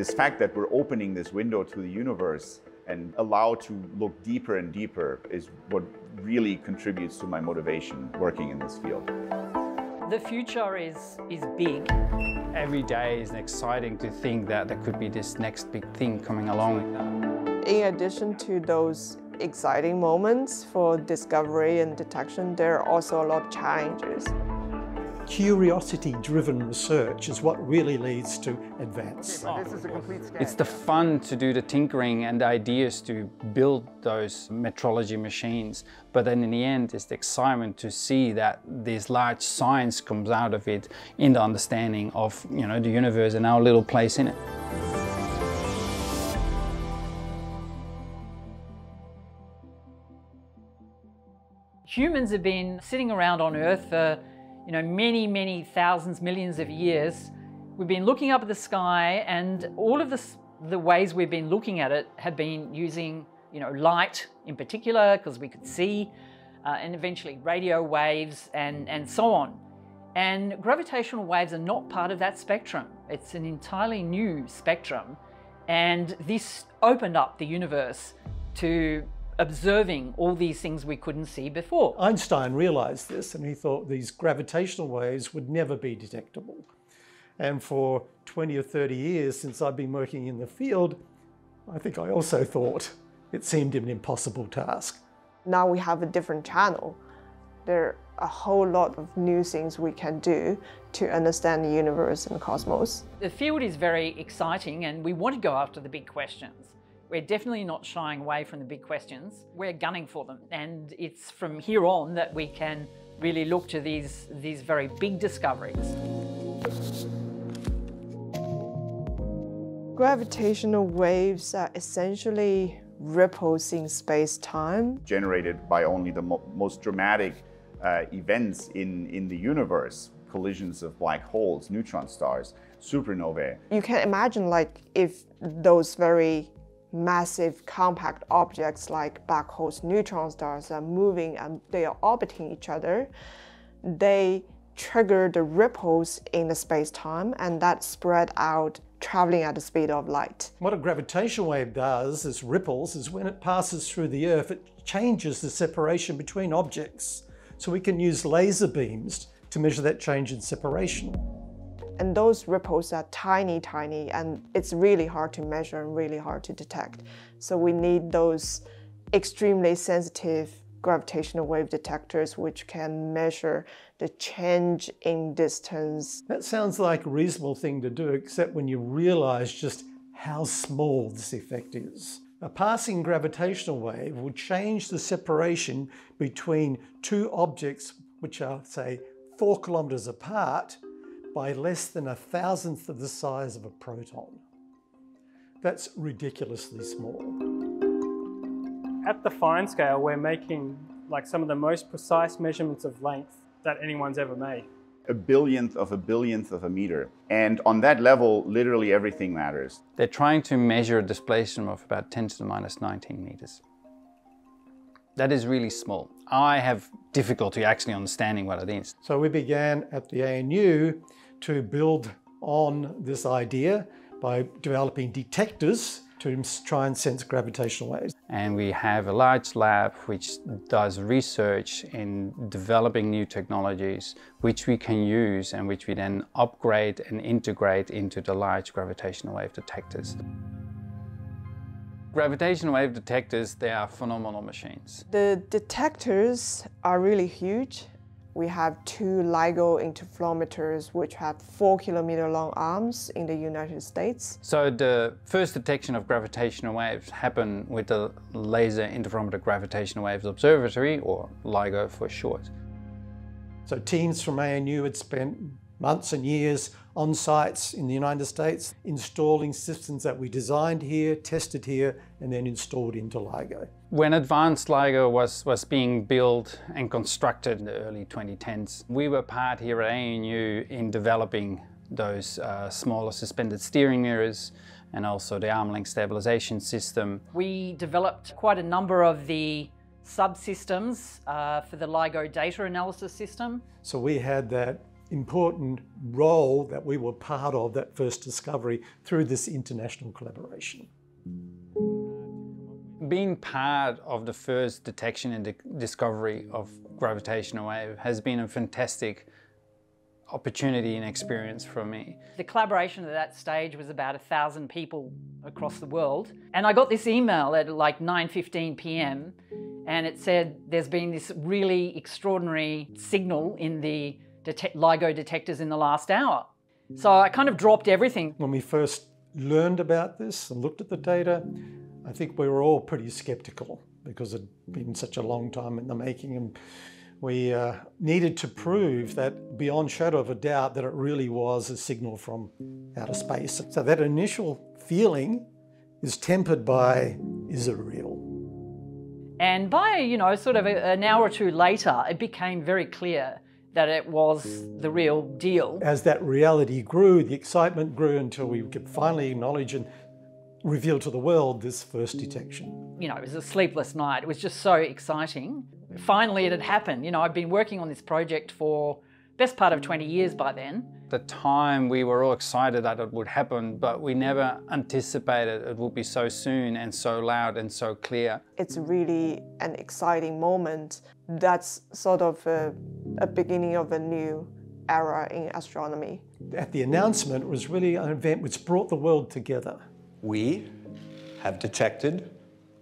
This fact that we're opening this window to the universe and allow to look deeper and deeper is what really contributes to my motivation working in this field. The future is, is big. Every day is exciting to think that there could be this next big thing coming along. In addition to those exciting moments for discovery and detection, there are also a lot of challenges. Curiosity-driven research is what really leads to advance. It's the fun to do the tinkering and the ideas to build those metrology machines. But then in the end, it's the excitement to see that this large science comes out of it in the understanding of you know, the universe and our little place in it. Humans have been sitting around on Earth for you know, many, many thousands, millions of years. We've been looking up at the sky and all of this, the ways we've been looking at it have been using you know, light in particular because we could see uh, and eventually radio waves and, and so on. And gravitational waves are not part of that spectrum. It's an entirely new spectrum. And this opened up the universe to observing all these things we couldn't see before. Einstein realized this and he thought these gravitational waves would never be detectable. And for 20 or 30 years since I've been working in the field, I think I also thought it seemed an impossible task. Now we have a different channel. There are a whole lot of new things we can do to understand the universe and the cosmos. The field is very exciting and we want to go after the big questions. We're definitely not shying away from the big questions. We're gunning for them. And it's from here on that we can really look to these, these very big discoveries. Gravitational waves are essentially ripples in space-time. Generated by only the mo most dramatic uh, events in, in the universe, collisions of black holes, neutron stars, supernovae. You can imagine like if those very massive compact objects like black holes, neutron stars are moving and they are orbiting each other, they trigger the ripples in the space-time and that spread out traveling at the speed of light. What a gravitational wave does is ripples is when it passes through the earth it changes the separation between objects. So we can use laser beams to measure that change in separation. And those ripples are tiny, tiny, and it's really hard to measure and really hard to detect. So we need those extremely sensitive gravitational wave detectors which can measure the change in distance. That sounds like a reasonable thing to do, except when you realize just how small this effect is. A passing gravitational wave will change the separation between two objects which are, say, four kilometers apart by less than a thousandth of the size of a proton. That's ridiculously small. At the fine scale, we're making like some of the most precise measurements of length that anyone's ever made. A billionth of a billionth of a meter. And on that level, literally everything matters. They're trying to measure a displacement of about 10 to the minus 19 meters. That is really small. I have difficulty actually understanding what it is. So we began at the ANU to build on this idea by developing detectors to try and sense gravitational waves. And we have a large lab which does research in developing new technologies which we can use and which we then upgrade and integrate into the large gravitational wave detectors. Gravitational wave detectors, they are phenomenal machines. The detectors are really huge we have two LIGO interferometers which have four kilometer long arms in the United States. So the first detection of gravitational waves happened with the Laser Interferometer Gravitational Waves Observatory, or LIGO for short. So teams from ANU had spent months and years on sites in the United States installing systems that we designed here, tested here, and then installed into LIGO. When advanced LIGO was, was being built and constructed in the early 2010s, we were part here at ANU in developing those uh, smaller suspended steering mirrors and also the arm length stabilization system. We developed quite a number of the subsystems uh, for the LIGO data analysis system. So we had that important role that we were part of that first discovery through this international collaboration. Being part of the first detection and discovery of gravitational wave has been a fantastic opportunity and experience for me. The collaboration at that stage was about a thousand people across the world. And I got this email at like 9.15 p.m. and it said there's been this really extraordinary signal in the detect LIGO detectors in the last hour. So I kind of dropped everything. When we first learned about this and looked at the data, I think we were all pretty skeptical because it had been such a long time in the making and we uh, needed to prove that beyond shadow of a doubt that it really was a signal from outer space. So that initial feeling is tempered by, is it real? And by, you know, sort of an hour or two later, it became very clear that it was the real deal. As that reality grew, the excitement grew until we could finally acknowledge and reveal to the world this first detection. You know, it was a sleepless night. It was just so exciting. Finally, it had happened. You know, I'd been working on this project for best part of 20 years by then. The time we were all excited that it would happen, but we never anticipated it would be so soon and so loud and so clear. It's really an exciting moment. That's sort of a, a beginning of a new era in astronomy. At the announcement it was really an event which brought the world together. We have detected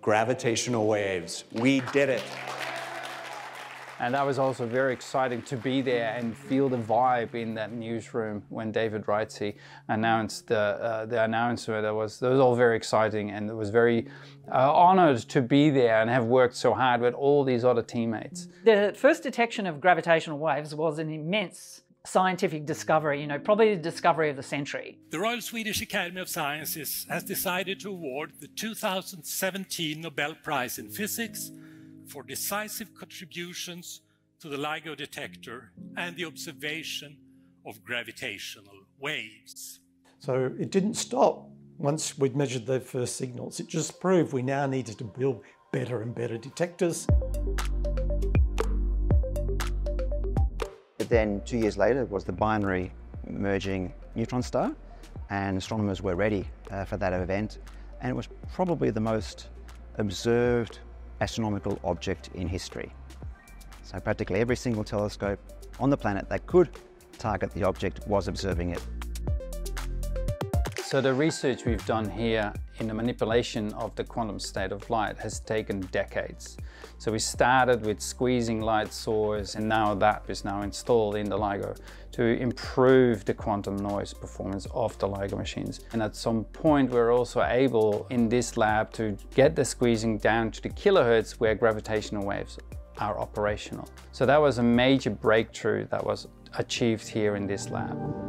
gravitational waves. We did it. And that was also very exciting to be there and feel the vibe in that newsroom when David Reitze announced the, uh, the announcement. That was, that was all very exciting and it was very uh, honored to be there and have worked so hard with all these other teammates. The first detection of gravitational waves was an immense scientific discovery, you know, probably the discovery of the century. The Royal Swedish Academy of Sciences has decided to award the 2017 Nobel Prize in Physics for decisive contributions to the LIGO detector and the observation of gravitational waves. So it didn't stop once we'd measured the first signals. It just proved we now needed to build better and better detectors. But then two years later was the binary merging neutron star and astronomers were ready uh, for that event and it was probably the most observed astronomical object in history. So practically every single telescope on the planet that could target the object was observing it. So the research we've done here in the manipulation of the quantum state of light has taken decades. So we started with squeezing light source and now that is now installed in the LIGO to improve the quantum noise performance of the LIGO machines. And at some point we're also able in this lab to get the squeezing down to the kilohertz where gravitational waves are operational. So that was a major breakthrough that was achieved here in this lab.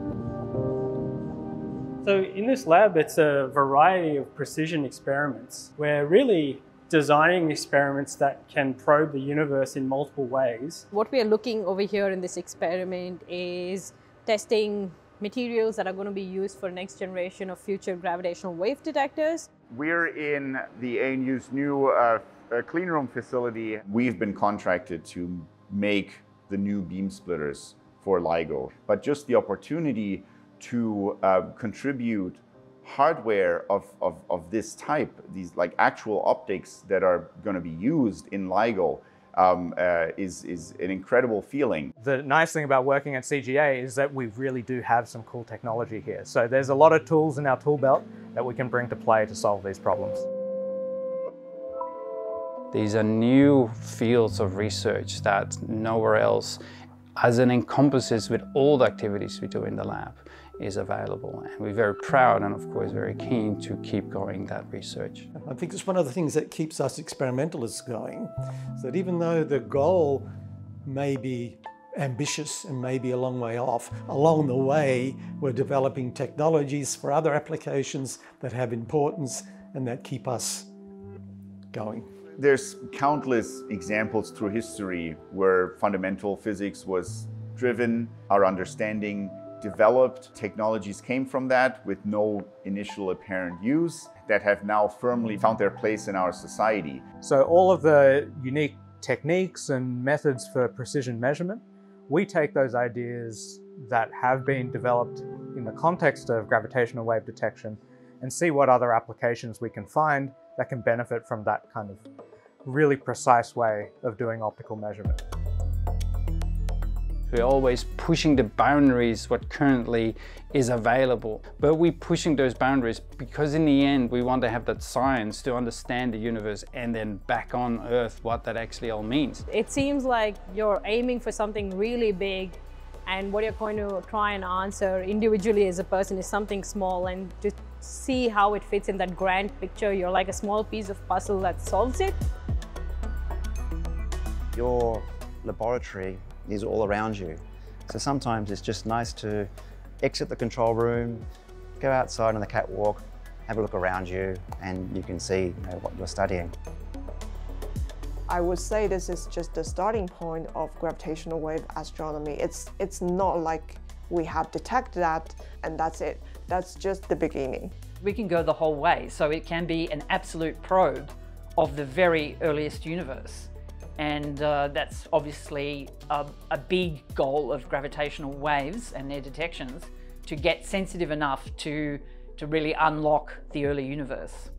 So in this lab, it's a variety of precision experiments. We're really designing experiments that can probe the universe in multiple ways. What we are looking over here in this experiment is testing materials that are going to be used for next generation of future gravitational wave detectors. We're in the ANU's new uh, uh, clean room facility. We've been contracted to make the new beam splitters for LIGO, but just the opportunity to uh, contribute hardware of, of, of this type, these like actual optics that are going to be used in LIGO, um, uh, is, is an incredible feeling. The nice thing about working at CGA is that we really do have some cool technology here. So there's a lot of tools in our tool belt that we can bring to play to solve these problems. These are new fields of research that nowhere else as it encompasses with all the activities we do in the lab is available. And we're very proud and of course very keen to keep going that research. I think it's one of the things that keeps us experimentalists going, is that even though the goal may be ambitious and maybe a long way off, along the way we're developing technologies for other applications that have importance and that keep us going. There's countless examples through history where fundamental physics was driven, our understanding developed technologies came from that with no initial apparent use that have now firmly found their place in our society. So all of the unique techniques and methods for precision measurement, we take those ideas that have been developed in the context of gravitational wave detection and see what other applications we can find that can benefit from that kind of really precise way of doing optical measurement. We're always pushing the boundaries what currently is available, but we're pushing those boundaries because in the end we want to have that science to understand the universe and then back on Earth what that actually all means. It seems like you're aiming for something really big and what you're going to try and answer individually as a person is something small and to see how it fits in that grand picture, you're like a small piece of puzzle that solves it. Your laboratory is all around you. So sometimes it's just nice to exit the control room, go outside on the catwalk, have a look around you, and you can see you know, what you're studying. I would say this is just the starting point of gravitational wave astronomy. It's, it's not like we have detected that and that's it. That's just the beginning. We can go the whole way, so it can be an absolute probe of the very earliest universe. And uh, that's obviously a, a big goal of gravitational waves and their detections to get sensitive enough to, to really unlock the early universe.